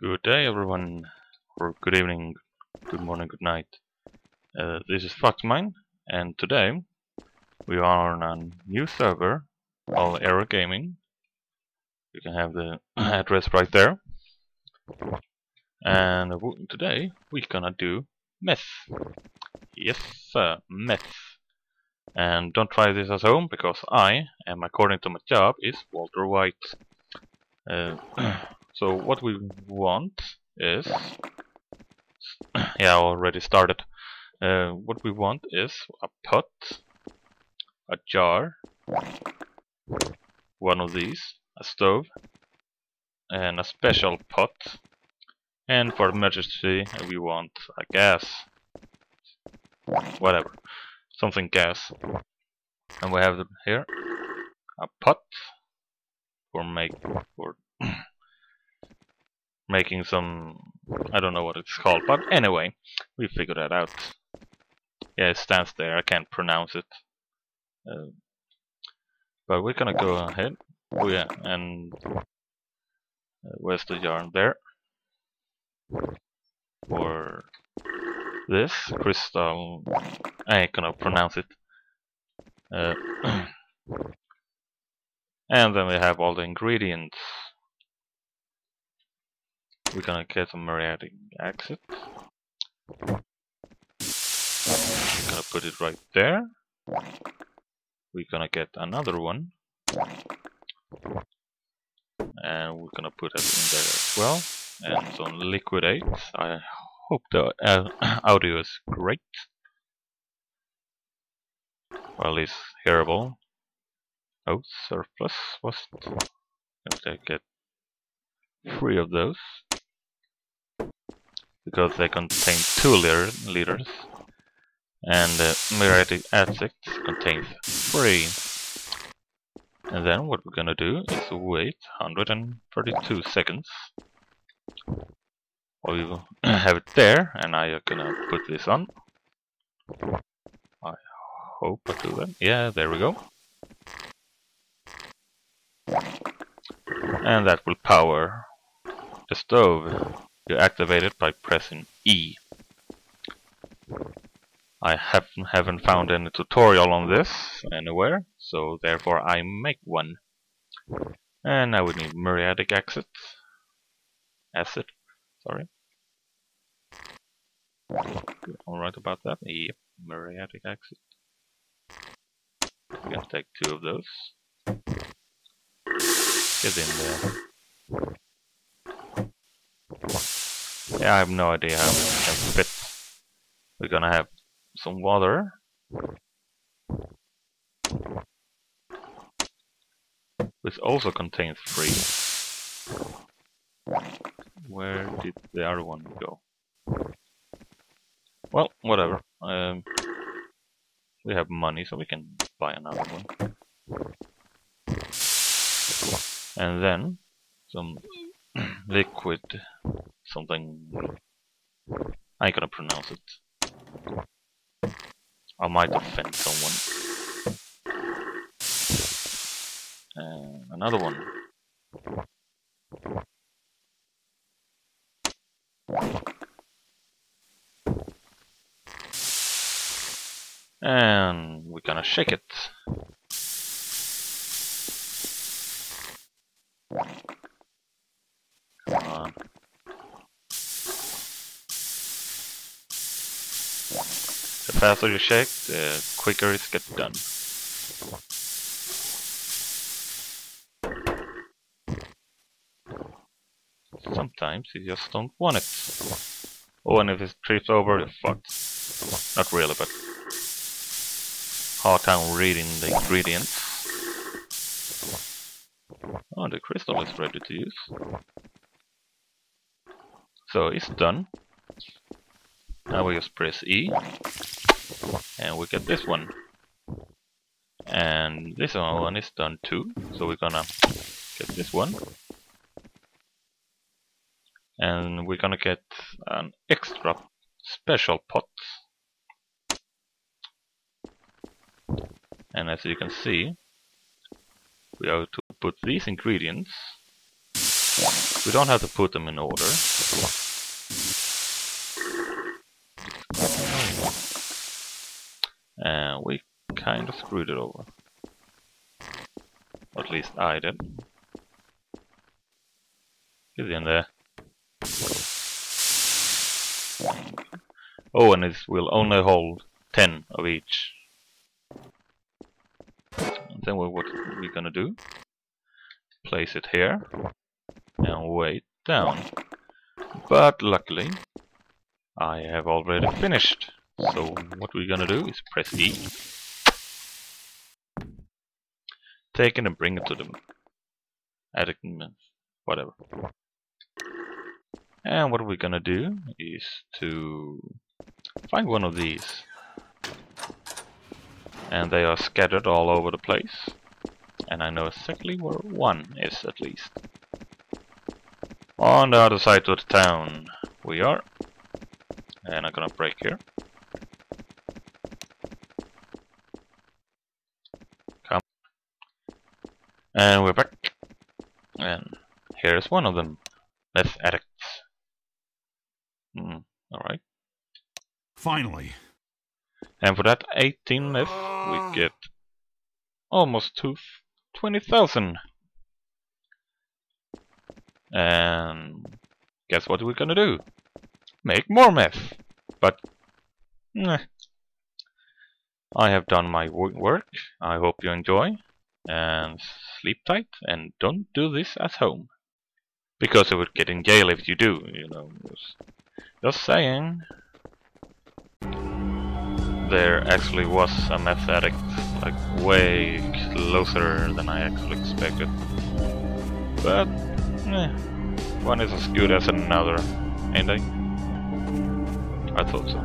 Good day, everyone, or good evening, good morning, good night. Uh, this is Fox Mind, and today we are on a new server called Aero Gaming. You can have the address right there. And today we're gonna do meth. Yes, sir, meth. And don't try this at home because I am, according to my job, is Walter White. Uh, So what we want is, yeah, I already started. Uh, what we want is a pot, a jar, one of these, a stove, and a special pot. And for emergency, we want a gas, whatever, something gas. And we have here a pot for make for making some... I don't know what it's called, but anyway, we figured that out. Yeah, it stands there, I can't pronounce it. Uh, but we're gonna go ahead. Oh yeah, and... Uh, where's the yarn? There. Or... this crystal... I ain't gonna pronounce it. Uh, and then we have all the ingredients we're gonna get a muriatic acid. We're gonna put it right there. We're gonna get another one. And we're gonna put it in there as well. And some liquidate. I hope the uh, audio is great. Or at least hearable. Oh, surplus was. Let's get three of those because they contain 2 liter liters and the muriatic acid contains 3. And then what we're gonna do is wait 132 seconds. We will have it there, and you're gonna put this on. I hope I do that. Yeah, there we go. And that will power the stove. You activate it by pressing E. I have, haven't found any tutorial on this anywhere, so therefore I make one. And now we need muriatic acid. Acid, sorry. Alright about that? Yep, muriatic acid. We can take two of those. Get in there. Yeah, I have no idea how this can fit. We're gonna have some water. Which also contains three. Where did the other one go? Well, whatever. Um, we have money, so we can buy another one. And then some liquid something I gonna pronounce it. I might offend someone. And another one. And we're gonna shake it. Faster you shake, the quicker it gets done. Sometimes you just don't want it. Oh, and if it trips over, you're fucked. Not really, but hard time reading the ingredients. Oh, the crystal is ready to use. So it's done. Now we just press E and we get this one. And this one is done too, so we're gonna get this one. And we're gonna get an extra special pot. And as you can see, we have to put these ingredients We don't have to put them in order. And we kind of screwed it over. At least I did. Get in there. Oh, and it will only hold 10 of each. And then what we're gonna do, place it here, and wait down. But luckily, I have already finished. So what we're gonna do is press E. Take it and bring it to the attic, whatever. And what we're gonna do is to find one of these. And they are scattered all over the place. And I know exactly where one is at least. On the other side of the town we are. And I'm gonna break here. And we're back. And here's one of them. Meth addicts. Mm, alright. Finally. And for that 18 meth, we get almost to 20,000. And guess what we're gonna do? Make more meth. But, nah. I have done my work. I hope you enjoy. And sleep tight. And don't do this at home. Because you would get in jail if you do, you know. Just, just saying there actually was a meth addict, like way closer than I actually expected. But, eh, one is as good as another, ain't they? I thought so.